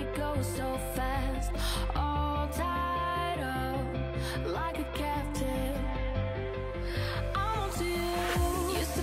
it goes so fast. All tied up like a captive. I'm onto you. Used to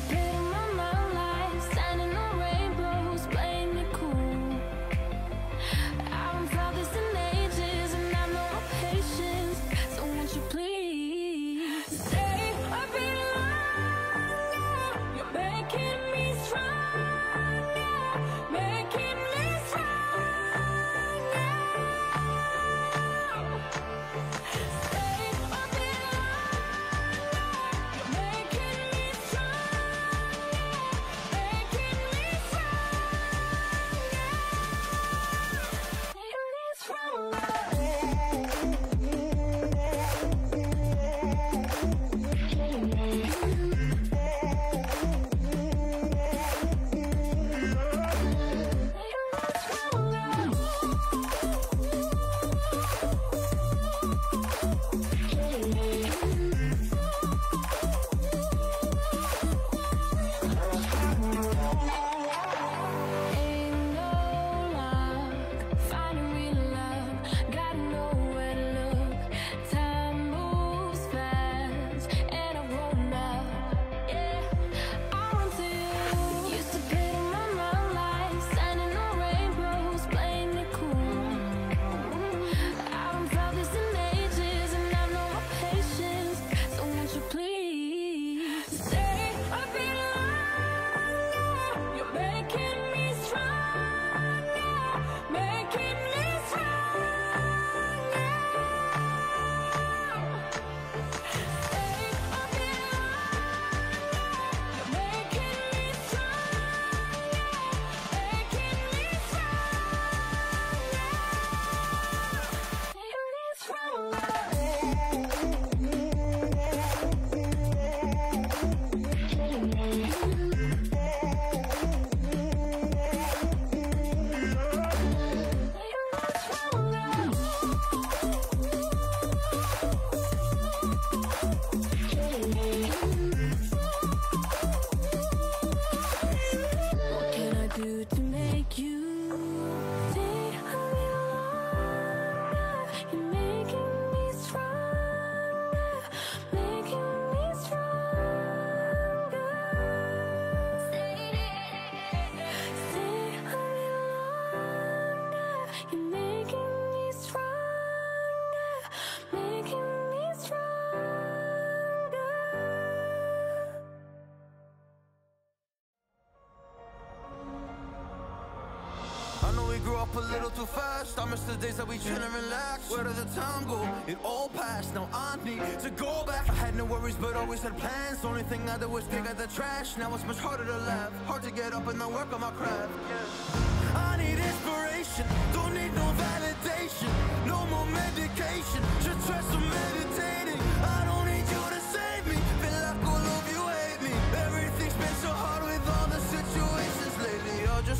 grew up a little too fast. I miss the days that we chill and relax. Where did the time go? It all passed. Now I need to go back. I had no worries, but always had plans. Only thing I did was pick out the trash. Now it's much harder to laugh. Hard to get up and then work on my craft. I need inspiration. Don't need no validation. No more medication. Just try some meditating.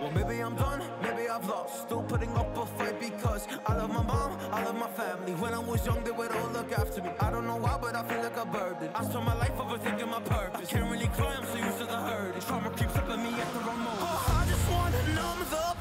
Well, maybe I'm done, maybe I've lost. Still putting up a fight because I love my mom, I love my family. When I was young, they would all look after me. I don't know why, but I feel like a burden. I spent my life overthinking my purpose. Can't really cry, I'm so used to the hurt. Trauma keeps up at me at the wrong moment. Oh, I just wanna numb the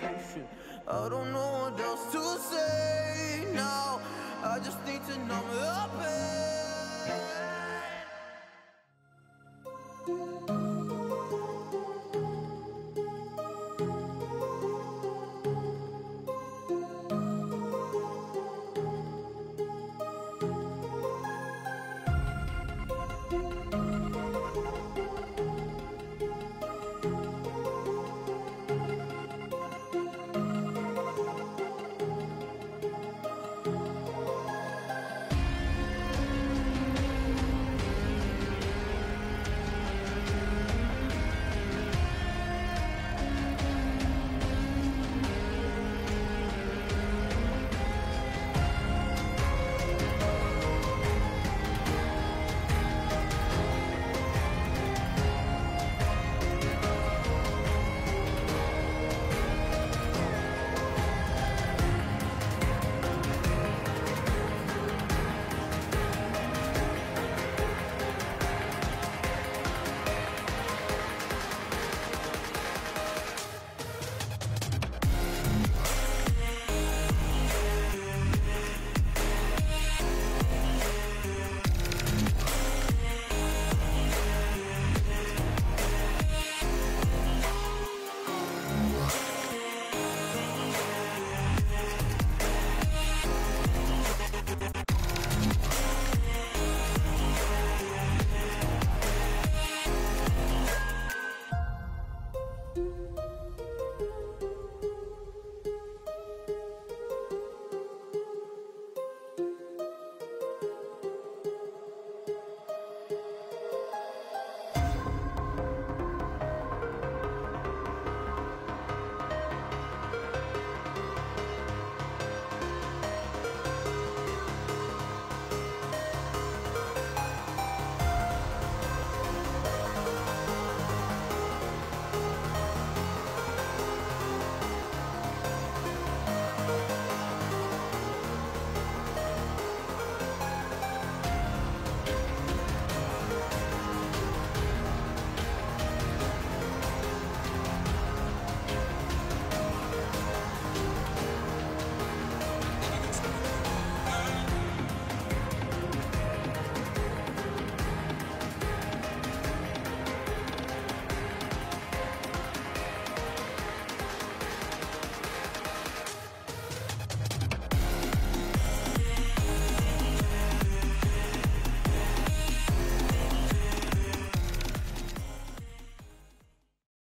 vacation. I don't know what else to say now. I just need to numb the pain.